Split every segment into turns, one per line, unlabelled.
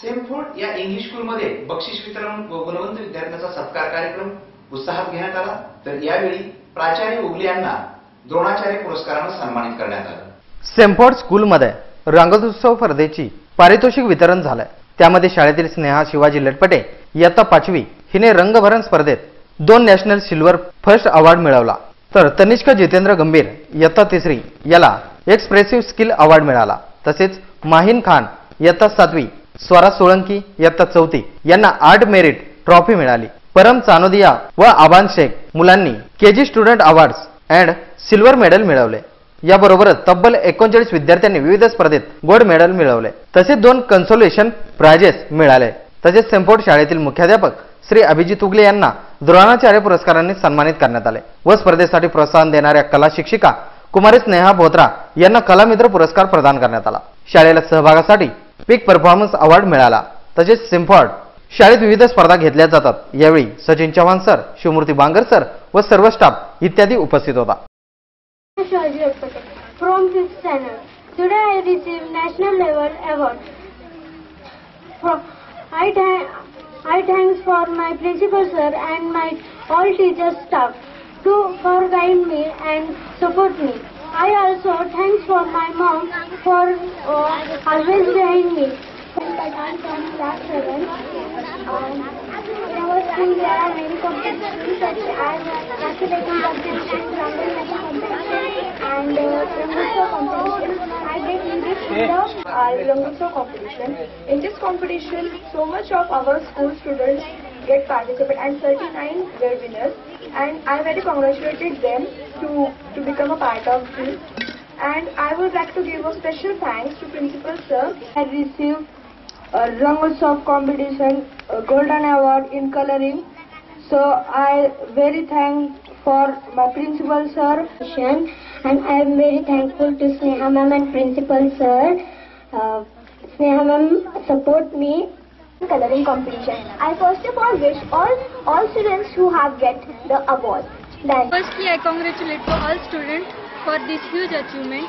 Same food या English स्कूलमध्ये बक्षीस वितरण व गुणवंत विद्यार्थ्यांचा सत्कार कार्यक्रम उत्साहात घेण्यात आला. तर यावेळी प्राचार्य उगले यांना द्रोणाचार्य पुरस्कारानं सन्मानित करण्यात आलं.
सेम्फोर्ड स्कूलमध्ये रंगोत्सव स्पर्धेची पारितोषिक वितरण झालंय. त्यामध्ये शाळेतील स्नेहा शिवाजी लटपटे इयत्ता पाचवी हिने रंगभरण स्पर्धेत दोन नॅशनल सिल्वर फर्स्ट अवॉर्ड मिळवला. तर तनिष्क जितेंद्र गंभीर इयत्ता तिसरी याला एक्सप्रेसिव्ह स्किल अवॉर्ड मिळाला. तसेच माहीन खान इयत्ता सातवी स्वरा सोळंकी इयत्ता चौथी यांना आर्ट मेरिट ट्रॉफी मिळाली. परम चानोदिया व आबान शेख मुलांनी KG student awards and silver medal मिळवले. याबरोबरच तब्बल एकोणचाळीस विद्यार्थ्यांनी विविध स्पर्धेत गोल्ड मेडल मिळवले. तसेच दोन कन्सोलेशन प्राइजेस मिळाले. तसेच सेम्फोर्ड शाळेतील मुख्याध्यापक श्री अभिजित उगले यांना द्रोणाचार्य पुरस्कारांनी सन्मानित करण्यात आले व स्पर्धेसाठी प्रोत्साहन देणाऱ्या कला शिक्षिका कुमारी स्नेहा बोत्रा यांना कलामित्र पुरस्कार प्रदान करण्यात आला. शाळेला सहभागासाठी पीक परफॉर्मन्स अवॉर्ड मिळाला. तसेच सिम्फॉर्ड शाळेत विविध स्पर्धा घेतल्या जातात. यावेळी सचिन चव्हाण सर शिवमूर्ती बांगर सर व सर्व स्टाफ इत्यादी उपस्थित होता.
I thanks for my principal sir and my all teachers staff to for guide me and support me. I also thanks for my mom for uh, always behind me. I'm from class 7. Um, in our school there are many competitions such as and. I
Rangotsav competition. In this competition, so much of our school students get participate and 39 were winners. And I very congratulated them to, of this. And I would like to give a special thanks to Principal Sir. I received a Rangotsav competition a golden award in coloring. So I very thank for my principal sir
and I am very thankful to Sneha ma'am and principal sir. Uh, Sneha ma'am support me in
coloring competition. I first of all wish all all students who have get the award. Then
Firstly, I congratulate to all students for this huge achievement.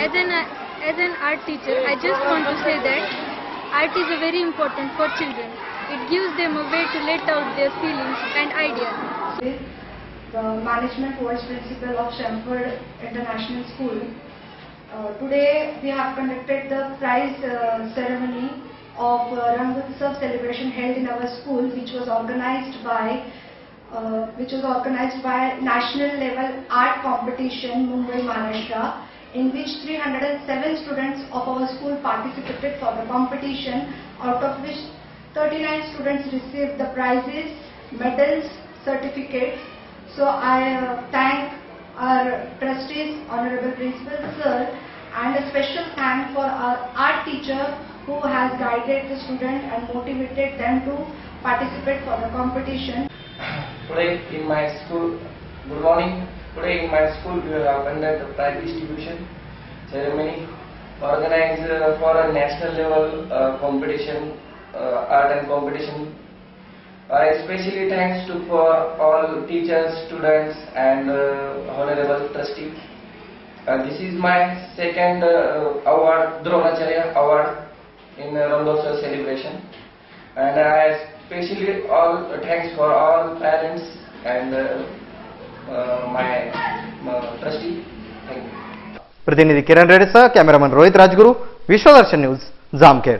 As an as an art teacher, I just want to say that art is very important for children. It gives them a way to let out their feelings and ideas.
the management vice principal of Shamford International School. Uh, today we have conducted the prize uh, ceremony of uh, Rangotsav celebration held in our school which was organized by uh, which was organized by national level art competition Mumbai Maharashtra in which 307 students of our school participated for the competition out of which 39 students received the prizes medals certificates so I uh, thank our trustees, honorable principal sir, and a special thank for our art teacher who has guided the student and motivated them to participate for the competition.
Today in my school, good morning. Today in my school we have conducted the prize distribution ceremony organized uh, for a national level uh, competition, uh, art and competition I especially thanks to for all teachers, students and uh, honorable trustee. Uh, this is my second uh, award, Dronacharya award in uh, Rangotsav celebration. And I especially all thanks for all parents and uh, uh, my uh, trustee. Thank you.
प्रतिनिधी किरण रेडेसह cameraman Rohit Rajguru Vishwadarshan news Jamkhed